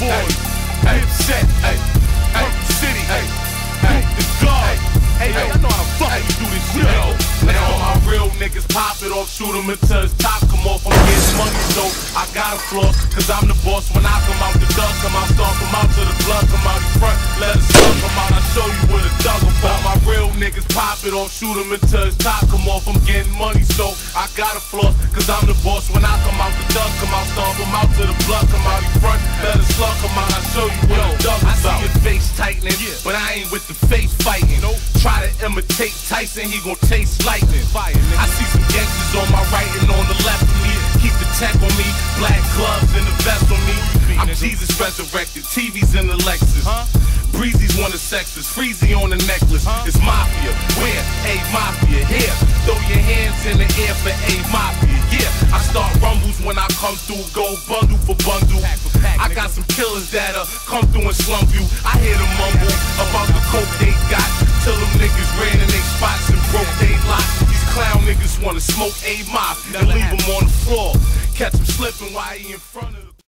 boys. hey, hey, hey, city, hey, hey, the guard. Hey, hey, I know how the fuck hey, do this shit. Yo, now all my real niggas pop it off, shoot 'em until his top come off. I'm getting money, so I gotta floss, cause I'm the boss. When I come out the dust, come out. Niggas pop it off, shoot him until his top come off. I'm getting money, so I got a floor. Cause I'm the boss when I come out, the dog come out, stomp come out to the blood, come out in front, let us slug come out. I show you the dug I see your face tightening, but I ain't with the face fighting. Try to imitate Tyson, he gon' taste lightning. I see some gangsters on my right and on the left of me. Keep the tech on me, black gloves and the vest on me. I'm Jesus resurrected, TV's in the Lexus. Breezy's one of sexes, Freezy on the necklace. It's where? A mafia, here. Throw your hands in the air for A mafia, yeah. I start rumbles when I come through, go bundle for bundle. I got some killers that'll come through and slump you. I hear them mumble about the coke they got. Till them niggas ran in they spots and broke they lot. These clown niggas wanna smoke A mop and leave them on the floor. Catch them slipping while he in front of